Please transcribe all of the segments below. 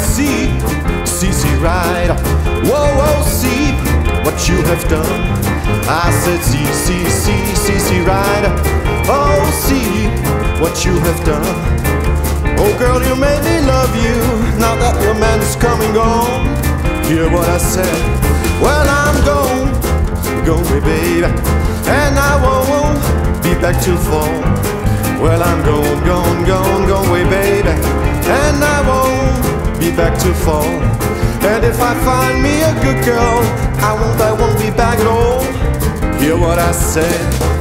see, see, see, rider. Whoa, whoa, see what you have done. I said, see, see, see, see, see, rider. Oh, see what you have done. Oh, girl, you made me love you. Now that your man is coming on, hear what I said. Well, I'm gone, gone, baby, and I won't be back till fall. Well, I'm gone, gone, gone. Back to fall. And if I find me a good girl, I won't, I won't be back at all. Hear what I say.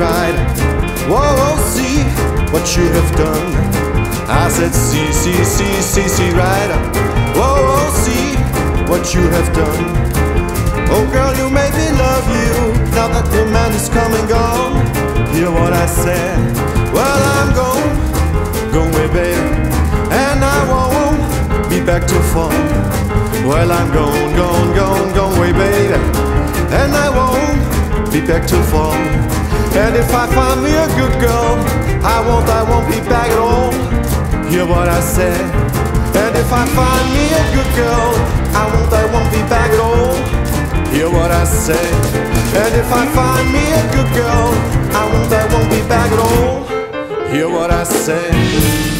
Right. Whoa, see what you have done. I said, see, see, see, see, see, right. Whoa, see what you have done. Oh, girl, you made me love you. Now that the man is come and gone, hear what I said. Well, I'm gone, gone away, baby, and I won't be back to phone. Well, I'm gone, gone, gone, gone away, baby, and I won't be back to phone. And if I find me a good girl, I won't, I won't be back at all. Hear what I said. And if I find me a good girl, I won't, I won't be back at all. Hear what I say. And if I find me a good girl, I won't, I won't be back at all. Hear what I say.